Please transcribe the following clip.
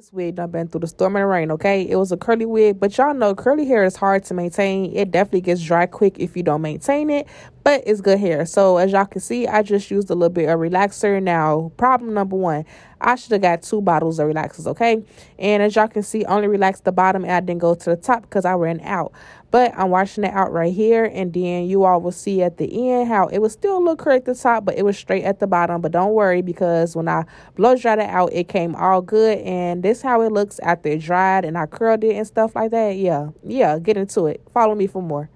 This wig done been through the storm and the rain, okay? It was a curly wig, but y'all know curly hair is hard to maintain. It definitely gets dry quick if you don't maintain it, but it's good hair. So as y'all can see, I just used a little bit of relaxer. Now, problem number one, I should have got two bottles of relaxers, okay? And as y'all can see, only relaxed the bottom and I didn't go to the top because I ran out. But I'm washing it out right here, and then you all will see at the end how it was still a little curly at the top, but it was straight at the bottom. But don't worry because when I blow dried it out, it came all good. And this how it looks after it dried and I curled it and stuff like that. Yeah, yeah, get into it. Follow me for more.